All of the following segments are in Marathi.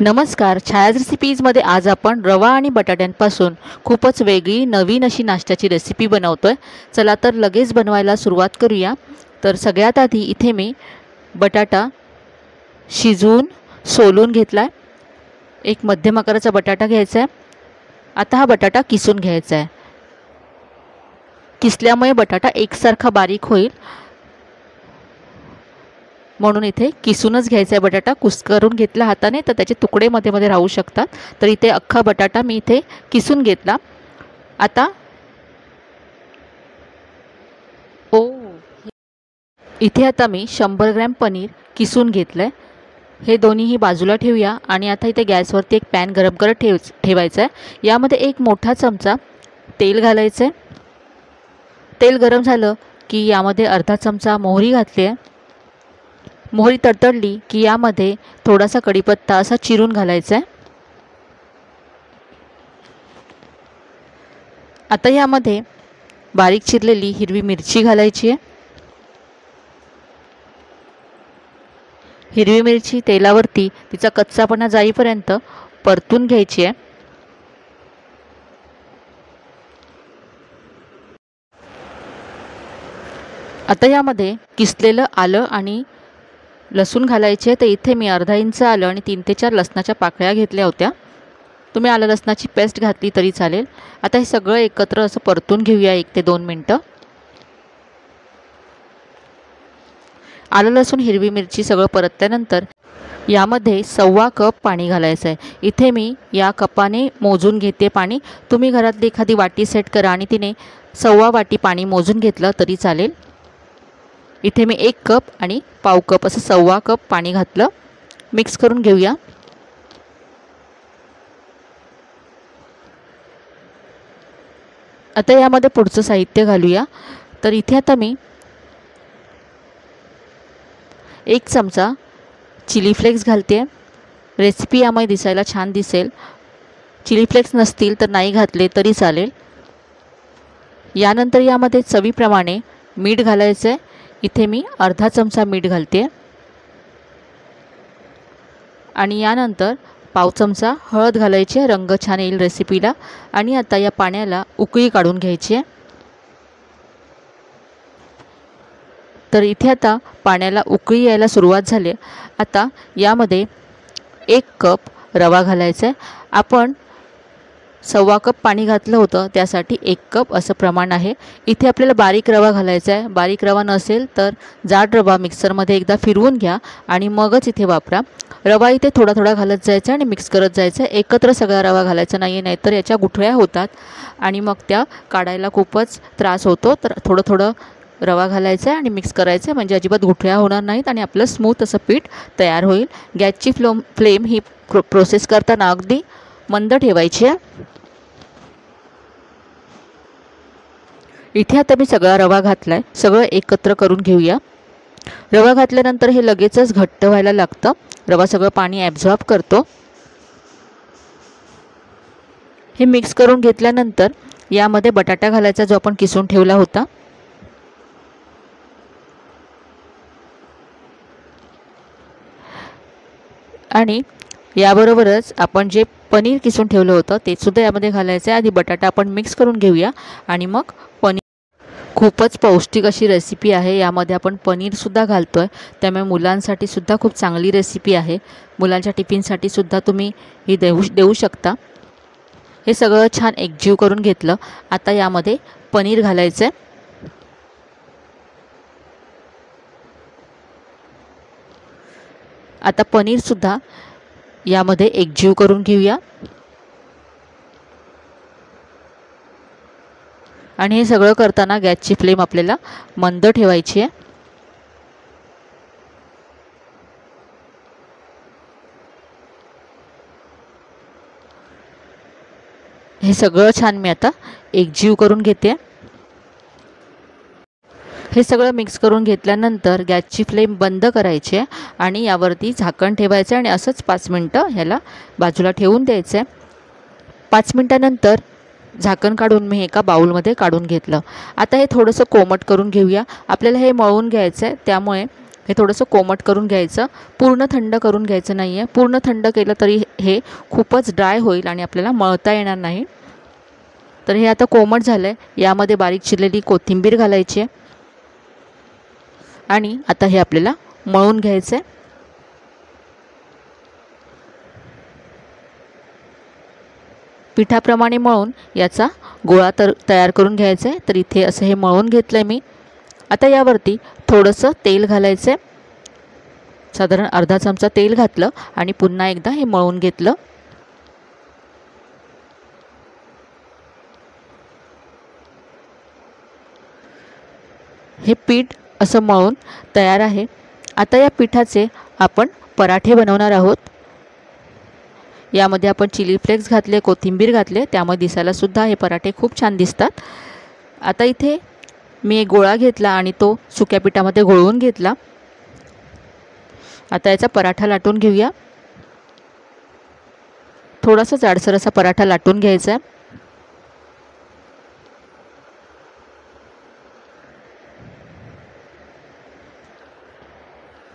नमस्कार. छायाज रेसिपीजमध्ये आज आपण रवा आणि बटाट्यांपासून खूपच वेगळी नवीन अशी नाश्त्याची रेसिपी बनवतो आहे चला तर लगेच बनवायला सुरुवात करूया. तर सगळ्यात आधी इथे मी बटाटा शिजवून सोलून घेतला आहे एक मध्यम आकाराचा बटाटा घ्यायचा आहे. आता हा बटाटा किसून घ्यायचा आहे. किसल्यामुळे बटाटा एकसारखा बारीक होईल. म्हणून इथे किसूनच घ्यायचा आहे बटाटा. कुस्करून घेतला हाताने तर त्याचे तुकडे मध्ये मध्ये राहू शकतात. तर इथे अख्खा बटाटा मी इथे किसून घेतला. आता ओ. इथे आता मी शंभर ग्रॅम पनीर किसून घेतलं आहे हे दोन्हीही बाजूला ठेवूया आणि आता इथे गॅसवरती एक पॅन गरम करत ठेव ठेवायचं आहे यामध्ये एक मोठा चमचा तेल घालायचं आहे तेल गरम झालं की यामध्ये अर्धा चमचा मोहरी घातली आहे मोहरी तडतडली की यामध्ये थोडासा कढीपत्ता असा चिरून घालायचा आहे आता यामध्ये बारीक चिरलेली हिरवी मिरची घालायची आहे हिरवी मिरची तेलावरती तिचा कच्चापणा जाईपर्यंत परतून घ्यायची आहे आता यामध्ये किसलेलं आलं आणि लसूण घालायचे तर इथे मी अर्धा इंच आलं आणि तीन ते चार लसणाच्या पाकळ्या घेतल्या होत्या. तुम्ही आलं लसणाची पेस्ट घातली तरी चालेल. आता हे सगळं एकत्र असं परतून घेऊया एक ते दोन मिनटं. आलं लसूण हिरवी मिरची सगळं परतल्यानंतर यामध्ये सव्वा कप पाणी घालायचं आहे इथे मी या कपाने मोजून घेते पाणी. तुम्ही घरातली एखादी वाटी सेट करा आणि तिने सव्वा वाटी पाणी मोजून घेतलं तरी चालेल. इथे मी एक कप आणि पाव कप असं सव्वा कप पाणी घातलं. मिक्स करून घेऊया. आता यामध्ये पुढचं साहित्य घालूया. तर इथे आता मी एक चमचा चिली फ्लेक्स घालते. रेसिपी यामध्ये दिसायला छान दिसेल. चिली फ्लेक्स नसतील तर नाही घातले तरी चालेल. यानंतर यामध्ये चवीप्रमाणे मीठ घालायचं आहे इथे मी अर्धा चमचा मीठ घालते. आणि यानंतर पाव चमचा हळद घालायची रंग छान येईल रेसिपीला आणि आता या पाण्याला उकळी काढून घ्यायची आहे. तर इथे आता पाण्याला उकळी यायला सुरुवात झाली आता यामध्ये एक कप रवा घालायचा आहे. आपण सव्वा कप पाणी घातलं होतं त्यासाठी एक कप असं प्रमाण आहे. इथे आपल्याला बारीक रवा घालायचा आहे. बारीक रवा नसेल तर जाड रवा मिक्सरमध्ये एकदा फिरवून घ्या आणि मगच इथे वापरा. रवा इथे थोडा थोडा घालत जायचा आणि मिक्स करत जायचं. एकत्र सगळा रवा घालायचा नाही आहे नाहीतर याच्या गुठळ्या होतात आणि मग त्या काढायला खूपच त्रास होतो. तर थोडं थोडं रवा घालायचा आहे आणि मिक्स करायचं आहे. म्हणजे अजिबात गुठळ्या होणार नाहीत आणि आपलं स्मूथ असं पीठ तयार होईल. गॅसची फ्लोम फ्लेम ही प्रो प्रोसेस करताना अगदी मंद ठेवायची. आहे इथे आता मी सगळा रवा घातला आहे सगळं एकत्र करून घेऊया. रवा घातल्यानंतर हे लगेचच घट्ट व्हायला लागतं. रवा सगळं पाणी ॲब्झॉर्ब करतो. हे मिक्स करून घेतल्यानंतर यामध्ये बटाटा घालायचा जो आपण किसून ठेवला होता. आणि याबरोबरच आपण जे पनीर किसून ठेवलं होतं. ते सुद्धा यामध्ये घालायचं आहे आधी बटाटा आपण मिक्स करून घेऊया. आणि मग पनीर. खूपच पौष्टिक अशी रेसिपी आहे. यामध्ये आपण पनीरसुद्धा घालतो आहे त्यामुळे मुलांसाठी सुद्धा खूप चांगली रेसिपी आहे. मुलांच्या टिफिनसाठी सुद्धा तुम्ही ही देऊ देऊ शकता. हे सगळं छान एकजीव करून घेतलं. आता यामध्ये पनीर घालायचं आहे आता पनीरसुद्धा यामध्ये एकजीव करून घेऊया. आणि हे सगळं करताना गॅसची फ्लेम आपल्याला मंद ठेवायची आहे. हे सगळं छान मी आता एकजीव करून घेते. हे सगळं मिक्स करून घेतल्यानंतर गॅसची फ्लेम बंद करायची आहे आणि यावरती झाकण ठेवायचं आहे आणि असंच पाच मिनटं ह्याला बाजूला ठेवून द्यायचं आहे. पाच मिनटानंतर झाकण काढून मी एका बाऊलमध्ये काढून घेतलं. आता हे थोडंसं कोमट करून घेऊया. आपल्याला हे मळून घ्यायचं आहे त्यामुळे हे थोडंसं कोमट करून घ्यायचं. पूर्ण थंड करून घ्यायचं नाही आहे पूर्ण थंड केलं तरी हे खूपच ड्राय होईल आणि आपल्याला मळता येणार नाही. तर हे आता कोमट झालं आहे यामध्ये बारीक चिरलेली कोथिंबीर घालायची आहे. आणि आता हे आपल्याला मळून घ्यायचं आहे पिठाप्रमाणे मळून याचा गोळा तर तयार करून घ्यायचा आहे तर इथे असं हे मळून घेतलं आहे मी. आता यावरती थोडंसं तेल घालायचं आहे साधारण अर्धा चमचा तेल घातलं आणि पुन्हा एकदा हे मळून घेतलं. हे पीठ असं मळून तयार आहे. आता या पिठाचे आपण पराठे बनवणार आहोत. यामध्ये आपण चिली फ्लेक्स घातले कोथिंबीर घातले त्यामुळे दिसायलासुद्धा हे पराठे खूप छान दिसतात. आता इथे मी एक गोळा घेतला आणि तो सुक्या पिठामध्ये गोळवून घेतला. आता याचा पराठा लाटून घेऊया. थोडासा जाडसर असा पराठा लाटून घ्यायचा आहे.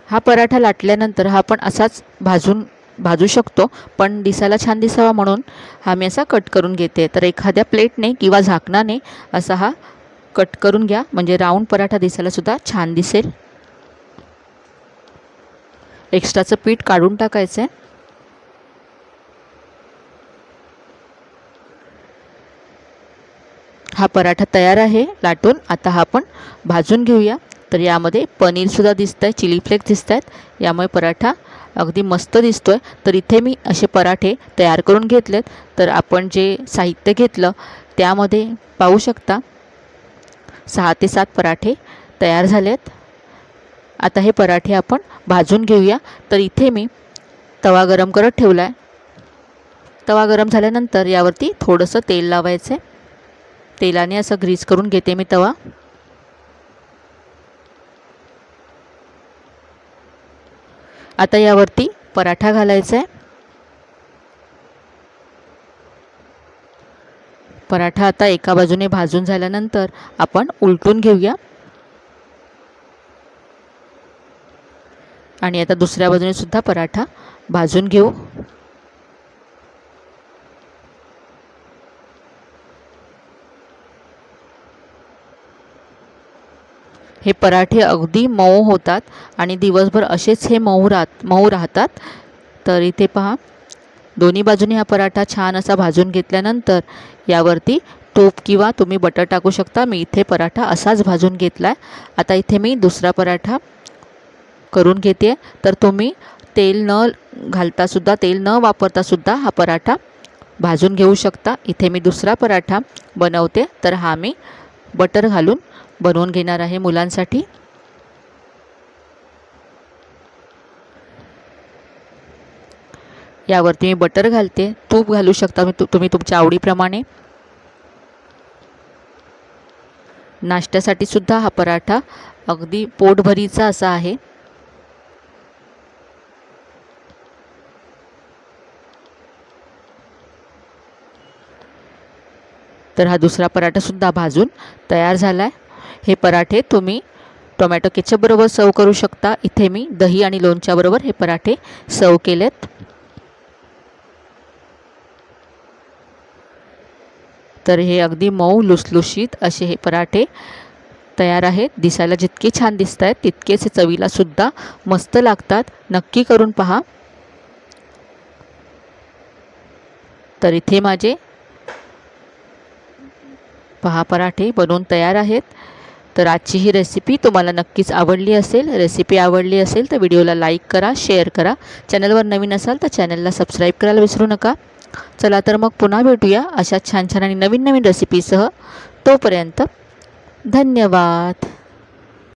हा पराठा लाटल्यानंतर हा पण असाच भाजून भाजू शकतो पण दिसायला छान दिसावा म्हणून हा मी असा कट करून घेते. तर एखाद्या प्लेटने किंवा झाकणाने असा हा कट करून घ्या म्हणजे राऊंड पराठा दिसायलासुद्धा छान दिसेल. एक्स्ट्राचं पीठ काढून टाकायचं आहे हा पराठा तयार आहे लाटून आता हा आपण भाजून घेऊया. तर यामध्ये पनीरसुद्धा दिसतं आहे चिली फ्लेक्स दिसत आहेत यामुळे पराठा अगदी मस्त दिसतो आहे तर इथे मी असे पराठे तयार करून घेतलेत. तर आपण जे साहित्य घेतलं त्यामध्ये पाहू शकता सहा ते सात पराठे तयार झालेत. आता हे पराठे आपण भाजून घेऊया. तर इथे मी तवा गरम करत ठेवला आहे तवा गरम झाल्यानंतर यावरती थोडंसं तेल लावायचं आहे तेलाने असं ग्रीस करून घेते मी तवा. आता यावरती पराठा घालायचा आहे. पराठा आता एका बाजूने भाजून झाल्यानंतर आपण उलटून घेऊया. आणि आता दुसऱ्या बाजूने सुद्धा पराठा भाजून घेऊ. हे पराठे अगदी मऊ होतात आणि दिवसभर असेच हे मऊ राहत मऊ राहतात. तर इथे पहा दोन्ही बाजूने हा पराठा छान असा भाजून घेतल्यानंतर यावरती तूप किंवा तुम्ही बटर टाकू शकता. मी इथे पराठा असाच भाजून घेतला आहे आता इथे मी दुसरा पराठा करून घेते. तर तुम्ही तेल न घालतासुद्धा तेल न वापरतासुद्धा हा पराठा भाजून घेऊ शकता. इथे मी दुसरा पराठा बनवते. तर हा मी बटर घालून बनवून घेणार आहे मुलांसाठी. यावरती मी बटर घालते. तूप घालू शकता मी तु तुम्ही तुमच्या आवडीप्रमाणे. नाश्त्यासाठी सुद्धा हा पराठा अगदी पोटभरीचा असा आहे. तर हा दुसरा पराठासुद्धा भाजून तयार झाला आहे हे पराठे तुम्ही टोमॅटो केचपबरोबर सर्व करू शकता. इथे मी दही आणि लोणच्याबरोबर हे पराठे सर्व केलेत. तर हे अगदी मऊ लुसलुशीत असे हे पराठे तयार आहेत. दिसायला जितके छान दिसत आहेत तितकेच चवीलासुद्धा मस्त लागतात. नक्की करून पहा. तर इथे माझे पहा पराठे बनवून तयार आहेत. तर आजची ही रेसिपी तुम्हाला नक्कीच आवडली असेल. रेसिपी आवडली असेल तर व्हिडिओला लाईक करा शेअर करा. चॅनलवर नवीन असाल तर चॅनलला सबस्क्राईब करायला विसरू नका. चला तर मग पुन्हा भेटूया अशा छान छान आणि नवीन नवीन रेसिपीसह तोपर्यंत धन्यवाद.